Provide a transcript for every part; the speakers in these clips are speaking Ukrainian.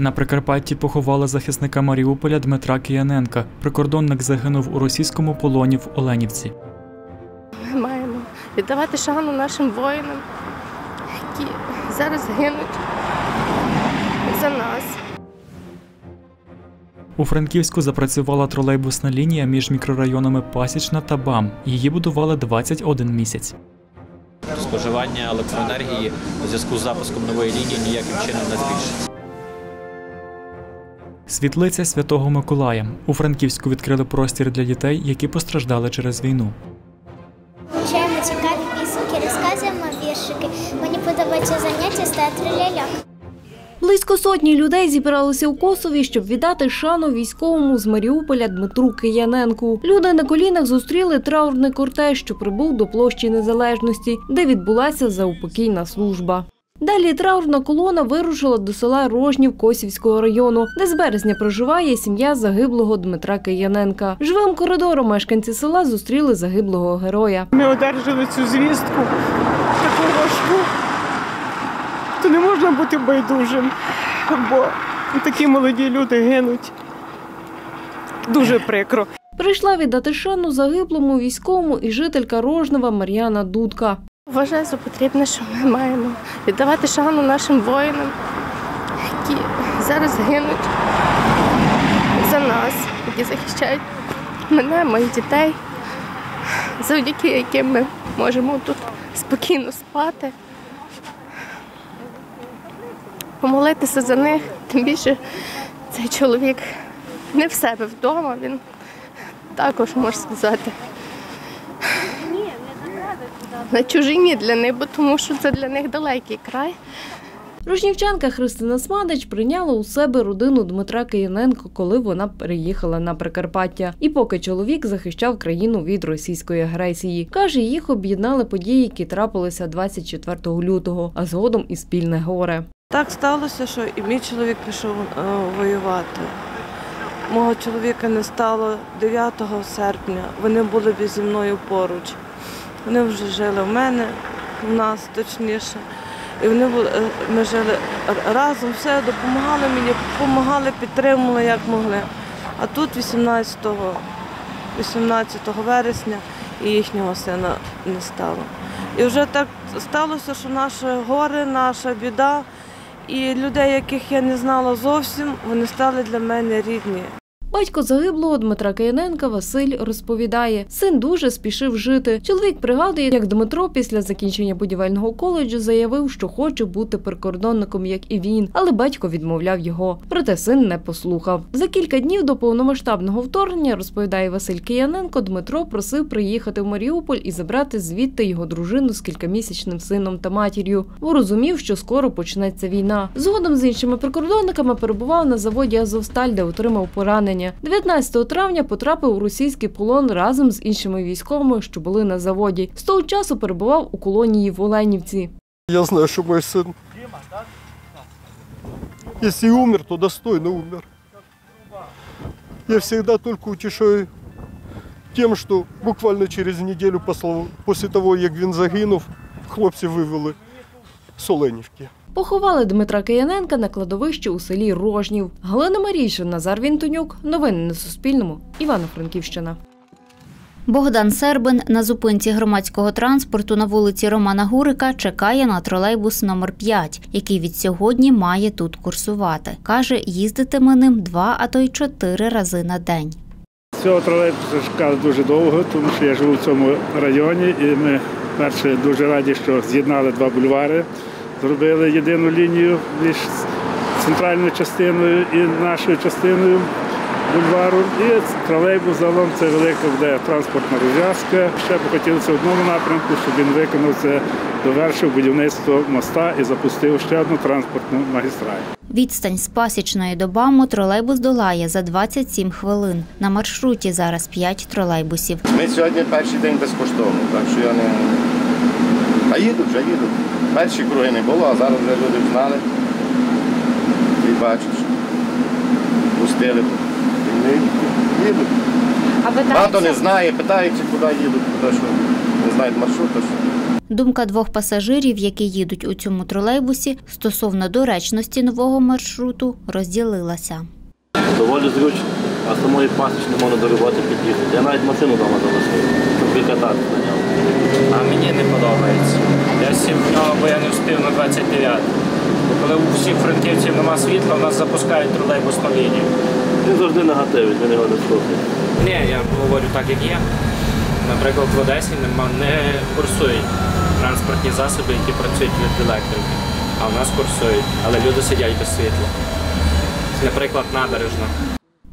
На Прикарпатті поховали захисника Маріуполя Дмитра Кияненка. Прикордонник загинув у російському полоні в Оленівці. Ми маємо віддавати шану нашим воїнам, які зараз гинуть за нас. У Франківську запрацювала тролейбусна лінія між мікрорайонами Пасічна та БАМ. Її будували 21 місяць. споживання електроенергії у зв'язку з запуском нової лінії ніяким чином не збільшиться. Світлиця Святого Миколая. У Франківську відкрили простір для дітей, які постраждали через війну. Вивчаємо цікаві пісеньки, розказуємо віршики. Мені подобається заняття з театру ляльок. Близько сотні людей зібралися у Косові, щоб віддати шану військовому з Маріуполя Дмитру Кияненку. Люди на колінах зустріли траурний кортеж, що прибув до площі Незалежності, де відбулася заупокійна служба. Далі траурна колона вирушила до села Рожнів Косівського району, де з березня проживає сім'я загиблого Дмитра Кияненка. Живим коридором мешканці села зустріли загиблого героя. Ми одержали цю звістку таку важку, то не можна бути байдужим, бо такі молоді люди гинуть. Дуже прикро. Прийшла віддати шану загиблому військовому і жителька Рожнева Мар'яна Дудка. Вважаю за потрібне, що ми маємо віддавати шану нашим воїнам, які зараз гинуть за нас, які захищають мене, моїх дітей, завдяки яким ми можемо тут спокійно спати, помолитися за них. Тим більше цей чоловік не в себе вдома, він також можна сказати. На чужині для них, бо тому що це для них далекий край. Рожнівчанка Христина Смадич прийняла у себе родину Дмитра Кияненко, коли вона переїхала на Прикарпаття. І поки чоловік захищав країну від російської агресії. Каже, їх об'єднали події, які трапилися 24 лютого, а згодом і спільне горе. Так сталося, що і мій чоловік пішов е, воювати. Мого чоловіка не стало 9 серпня. Вони були зі мною поруч. Вони вже жили в мене, в нас точніше. І вони були, е, ми жили разом, все допомагали мені, допомагали, підтримували як могли. А тут 18, 18 вересня і їхнього сина не стало. І вже так сталося, що наше горе, наша біда і людей, яких я не знала зовсім, вони стали для мене рідні. Батько загиблого Дмитра Кияненка Василь розповідає, син дуже спішив жити. Чоловік пригадує, як Дмитро після закінчення будівельного коледжу заявив, що хоче бути прикордонником, як і він, але батько відмовляв його. Проте син не послухав. За кілька днів до повномасштабного вторгнення, розповідає Василь Кияненко, Дмитро просив приїхати в Маріуполь і забрати звідти його дружину з кількамісячним сином та матір'ю, бо розумів, що скоро почнеться війна. Згодом з іншими прикордонниками перебував на заводі Азовсталь, де отримав поранення. 19 травня потрапив у російський полон разом з іншими військовими, що були на заводі. З того часу перебував у колонії в Оленівці. Я знаю, мой сын, если и умер, то достойно умер. Я всегда только утешаю тем, что буквально через неделю після- того, як він загинув, хлопці вивели з Оленівки. Поховали Дмитра Кияненка на кладовищі у селі Рожнів. Галина Марійша, Назар Вінтонюк. Новини на Суспільному. Івано-Франківщина. Богдан Сербин на зупинці громадського транспорту на вулиці Романа Гурика чекає на тролейбус номер 5 який від сьогодні має тут курсувати. Каже, їздитиме ним два, а то й чотири рази на день. Цього тролейбуса чекали дуже довго, тому що я живу в цьому районі, і ми перше дуже раді, що з'єднали два бульвари, зробили єдину лінію між центральною частиною і нашою частиною бульвару. І тролейбус загалом це велика буде транспортна розв'язка. Ще б хотілося в одному напрямку, щоб він виконав це, довершив будівництво моста і запустив ще одну транспортну магістраль. Відстань з пасічної до БАМу тролейбус долає за 27 хвилин. На маршруті зараз 5 тролейбусів. Ми сьогодні перший день безкоштовно, так що я не. А їдуть, вже їдуть. Перші круги не було, а зараз вже люди знали. І бачать, що пустили тут. І їдуть. А Багато не знає, питаються, куди їдуть, куди що не знають маршруту. Думка двох пасажирів, які їдуть у цьому тролейбусі, стосовно доречності нового маршруту розділилася. Доволі зручно, а самої пасіч не можна до роботи під'їхати. Я навіть машину вдома залишив, щоб викатати на ньому. А мені не подобається. Я сів в нього, бо я не встиг на 29. Коли у всіх франківців нема світла, у нас запускають тролейбусну лінію. Він завжди негативить, він його не слухає. Ні, я говорю так, як є. Наприклад, в Одесі нема, не курсують транспортні засоби, які працюють від електрики. А в нас курсують, але люди сидять без світла. Наприклад, набережна.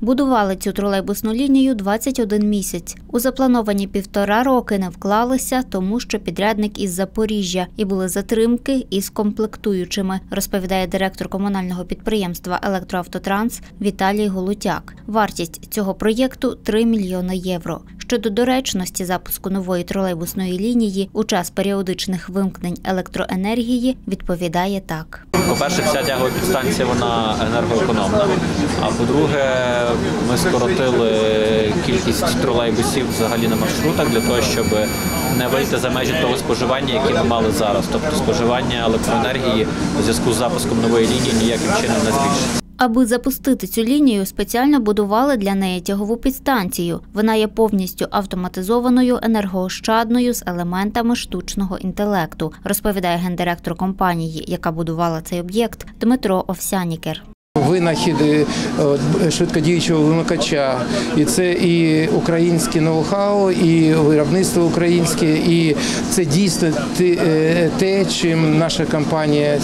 Будували цю тролейбусну лінію 21 місяць. У заплановані півтора роки не вклалися, тому що підрядник із Запоріжжя і були затримки із комплектуючими, розповідає директор комунального підприємства Електроавтотранс Віталій Голутяк. Вартість цього проєкту 3 мільйони євро. Щодо доречності запуску нової тролейбусної лінії у час періодичних вимкнень електроенергії відповідає так. По-перше, вся тягова підстанція вона енергоекономна. А по-друге, ми скоротили кількість тролейбусів взагалі на маршрутах для того, щоб не вийти за межі того споживання, яке ми мали зараз. Тобто споживання електроенергії у зв'язку з запуском нової лінії ніяким чином не збільшиться. Аби запустити цю лінію, спеціально будували для неї тягову підстанцію. Вона є повністю автоматизованою, енергоощадною з елементами штучного інтелекту, розповідає гендиректор компанії, яка будувала цей об'єкт Дмитро Овсянікер. Винахід е, швидкодіючого вимикача, і це і українське ноу-хау, і виробництво українське, і це дійсно те- е, чим наша компанія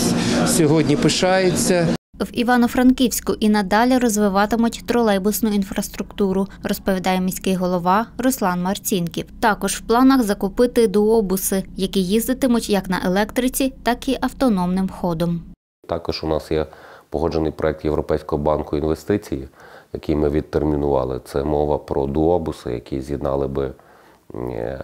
сьогодні пишається. В Івано-Франківську і надалі розвиватимуть тролейбусну інфраструктуру, розповідає міський голова Руслан Марцінків. Також в планах закупити дуобуси, які їздитимуть як на електриці, так і автономним ходом. Також у нас є погоджений проект Європейського банку інвестицій, який ми відтермінували. Це мова про дуобуси, які з'єднали би е,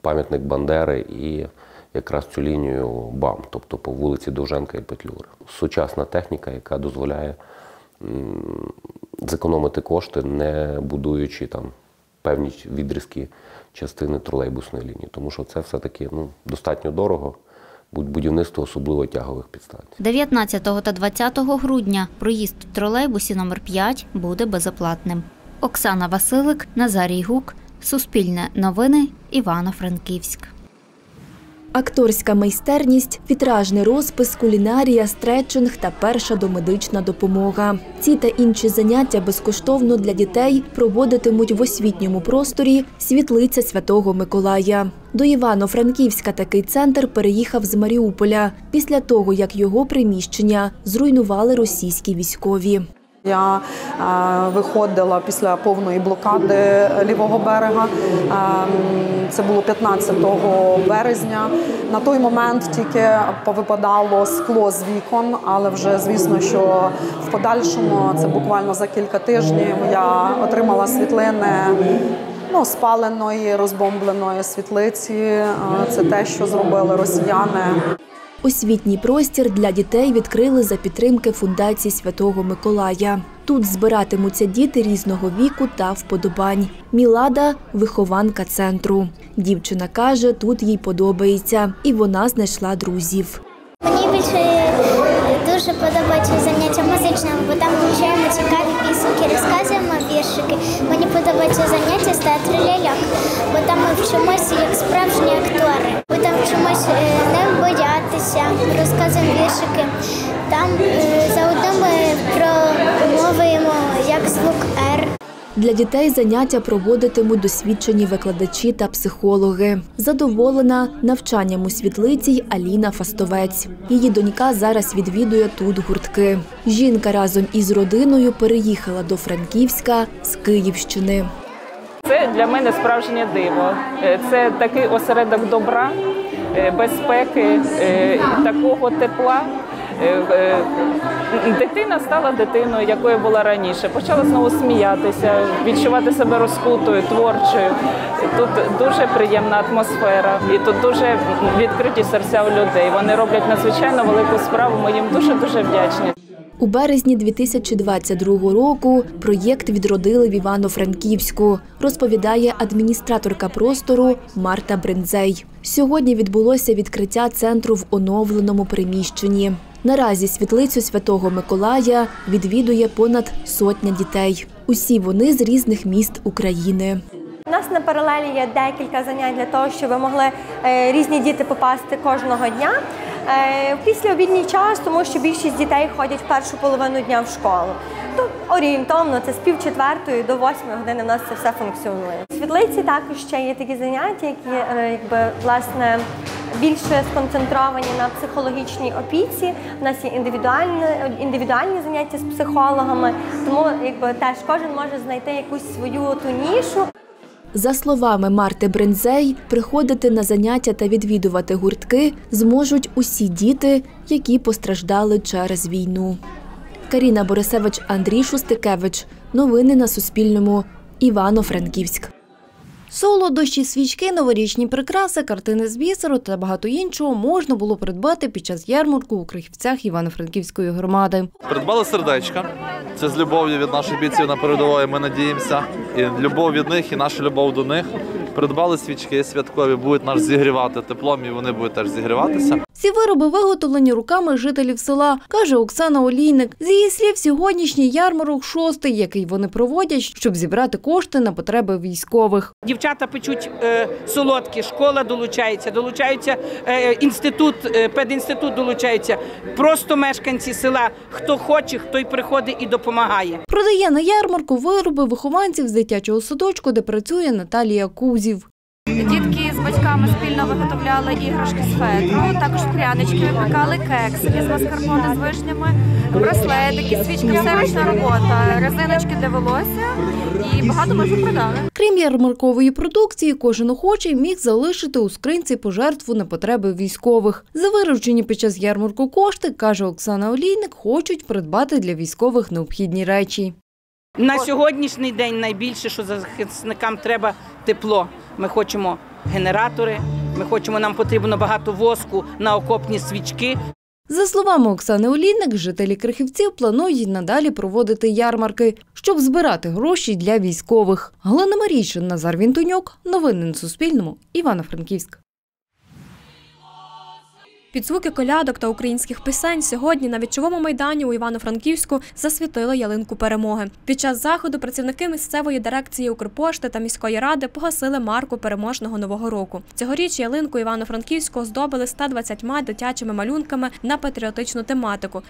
пам'ятник Бандери і якраз цю лінію БАМ, тобто по вулиці Довженка і Петлюри. Сучасна техніка, яка дозволяє зекономити кошти, не будуючи там певні відрізки частини тролейбусної лінії, тому що це все-таки ну, достатньо дорого. Будівництво особливо тягових підстанцій. 19 та 20 грудня проїзд в тролейбусі номер 5 буде безоплатним. Оксана Василик, Назарій Гук, Суспільне новини, Івано-Франківськ. Акторська майстерність, вітражний розпис, кулінарія, стретчинг та перша домедична допомога. Ці та інші заняття безкоштовно для дітей проводитимуть в освітньому просторі світлиця Святого Миколая. До Івано-Франківська такий центр переїхав з Маріуполя після того, як його приміщення зруйнували російські військові. Я е, виходила після повної блокади лівого берега. Е, Це було 15 березня. На той момент тільки повипадало скло з вікон, але вже звісно, що в подальшому це буквально за кілька тижнів я отримала світлини. Ну, спаленої, розбомбленої світлиці. Е, Це те, що зробили росіяни. Освітній простір для дітей відкрили за підтримки фундації Святого Миколая. Тут збиратимуться діти різного віку та вподобань. Мілада вихованка центру. Дівчина каже, тут їй подобається, і вона знайшла друзів. Мені більше дуже подобаються заняття музичними, бо там вивчаємо цікаві пісеньки, розказуємо віршики. Мені подобаються заняття з театру ляльок, бо там ми вчимося як справжні актори. Бо там вчимося е, не боятися, розказуємо віршики. Там е, заодно ми промовуємо як звук Р. Для дітей заняття проводитимуть досвідчені викладачі та психологи. Задоволена навчанням у світлиці й Аліна Фастовець. Її донька зараз відвідує тут гуртки. Жінка разом із родиною переїхала до Франківська з Київщини. Це для мене справжнє диво. Е, Це такий осередок добра, е, безпеки, е, такого тепла. Е, е, Дитина стала дитиною, якою була раніше. Почала знову сміятися, відчувати себе розкутою, творчою. Тут дуже приємна атмосфера, і тут дуже відкриті серця у людей. Вони роблять надзвичайно велику справу. Ми їм дуже дуже вдячні. У березні 2022 року проєкт відродили в Івано-Франківську, розповідає адміністраторка простору Марта Брензей. Сьогодні відбулося відкриття центру в оновленому приміщенні. Наразі світлицю Святого Миколая відвідує понад сотня дітей. Усі вони з різних міст України. У нас на паралелі є декілька занять для того, щоб могли е, різні діти попасти кожного дня. Е, В післяобідній час, тому що більшість дітей ходять в першу половину дня в школу. То орієнтовно це з пів четвертої до восьмої години в нас це все функціонує. В світлиці також ще є такі заняття, які е, якби власне більше сконцентровані на психологічній опіці. У нас є індивідуальні, індивідуальні заняття з психологами, тому якби теж кожен може знайти якусь свою ту нішу. За словами Марти Брензей, приходити на заняття та відвідувати гуртки зможуть усі діти, які постраждали через війну. Каріна Борисевич, Андрій Шустикевич. Новини на Суспільному. Івано-Франківськ. Солодощі, свічки, новорічні прикраси, картини з бісеру та багато іншого можна було придбати під час ярмарку у Крихівцях Івано-Франківської громади. Придбали сердечка. Це з любов'ю від наших бійців на передової. Ми надіємося. І любов від них, і наша любов до них. Придбали свічки святкові, будуть нас зігрівати теплом, і вони будуть теж зігріватися. Ці вироби виготовлені руками жителів села, каже Оксана Олійник. З її слів, сьогоднішній ярмарок шостий, який вони проводять, щоб зібрати кошти на потреби військових. Дівчата печуть е, солодкі, школа долучається, долучаються е, інститут, е, педінститут долучається. Просто мешканці села, хто хоче, хто й приходить і допомагає. Продає на ярмарку вироби вихованців з дитячого садочку, де працює Наталія Кузів. Батьками спільно виготовляли іграшки з фетру, також прянички випікали, кексики з маскарпоне з вишнями, браслетики, свічка, все ручна робота, резиночки для волосся і багато ми вже продали. Крім ярмаркової продукції, кожен охочий міг залишити у скринці пожертву на потреби військових. За виручені під час ярмарку кошти, каже Оксана Олійник, хочуть придбати для військових необхідні речі. На сьогоднішній день найбільше, що захисникам треба тепло. Ми хочемо генератори, ми хочемо, нам потрібно багато воску на окопні свічки. За словами Оксани Олійник, жителі Крихівців планують надалі проводити ярмарки, щоб збирати гроші для військових. Галина Марійчин, Назар Вінтоньок. Новини на Суспільному. Івано-Франківськ. Під звуки колядок та українських пісень сьогодні на вічовому майдані у Івано-Франківську засвітили ялинку перемоги. Під час заходу працівники місцевої дирекції Укрпошти та міської ради погасили марку переможного нового року. Цьогоріч ялинку Івано-Франківську оздобили 120 дитячими малюнками на патріотичну тематику.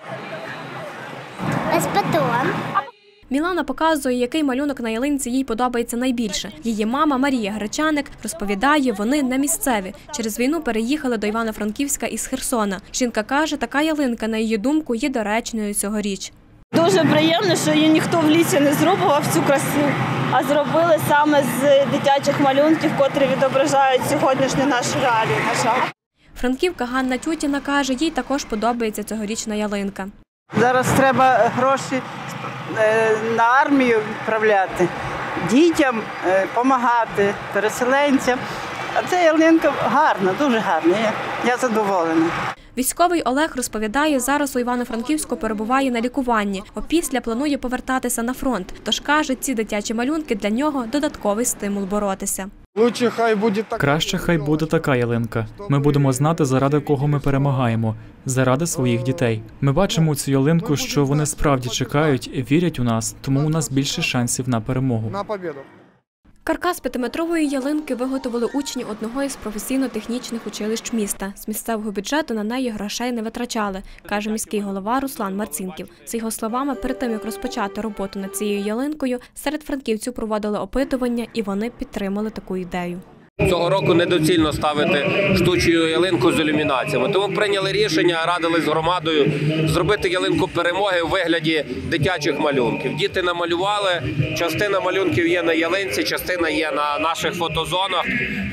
Еспетон. Мілана показує, який малюнок на ялинці їй подобається найбільше. Її мама Марія Гречаник розповідає, вони не місцеві. Через війну переїхали до Івано-Франківська із Херсона. Жінка каже, така ялинка, на її думку, є доречною цьогоріч. Дуже приємно, що її ніхто в лісі не зрубував цю красу, а зробили саме з дитячих малюнків, котрі відображають сьогоднішні наші реалії. На жаль. Франківка Ганна Тютіна каже, їй також подобається цьогорічна ялинка. Зараз треба гроші на армію відправляти, дітям допомагати, переселенцям. А ця ялинка гарна, дуже гарна. Я, я задоволена. Військовий Олег розповідає, зараз у Івано-Франківську перебуває на лікуванні. Опісля планує повертатися на фронт. Тож каже, ці дитячі малюнки для нього додатковий стимул боротися. Лучше хай буде так. Краще хай буде така ялинка. Ми будемо знати, заради кого ми перемагаємо, заради своїх дітей. Ми бачимо цю ялинку, що вони справді чекають, вірять у нас, тому у нас більше шансів на перемогу. На победу. Каркас п'ятиметрової ялинки виготовили учні одного із професійно-технічних училищ міста. З місцевого бюджету на неї грошей не витрачали, каже міський голова Руслан Марцінків. За його словами, перед тим як розпочати роботу над цією ялинкою, серед франківців проводили опитування, і вони підтримали таку ідею. Цього року недоцільно ставити штучну ялинку з ілюмінаціями. Тому прийняли рішення, радили з громадою зробити ялинку перемоги у вигляді дитячих малюнків. Діти намалювали. Частина малюнків є на ялинці, частина є на наших фотозонах.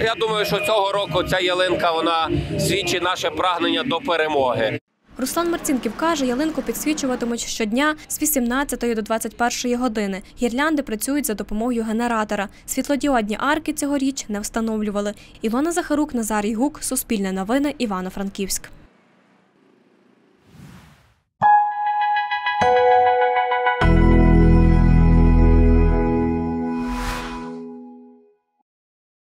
Я думаю, що цього року ця ялинка вона свідчить наше прагнення до перемоги. Руслан Марцінків каже, ялинку підсвічуватимуть щодня з 18 до 21 години. Гірлянди працюють за допомогою генератора. Світлодіодні арки цьогоріч не встановлювали. Івана Захарук, Назарій Гук, Суспільне новини, Івано-Франківськ.